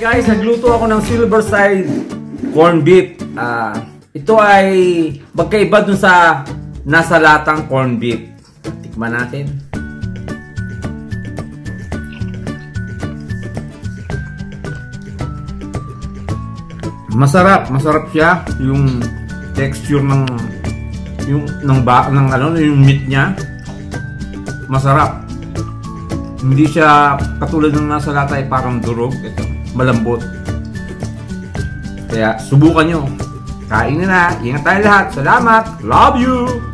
guys, nagluto ako ng silver side corn beef. Ah, ito ay magkaiba dun sa nasa latang corn beef. Tikman natin. Masarap, masarap siya yung texture ng yung ng ba ng ano yung meat niya. Masarap. Hindi siya katulad ng nasa lata ay parang durog. Ito, malambot. Kaya subukan nyo. Kain na na. Ingat tayo lahat. Salamat. Love you.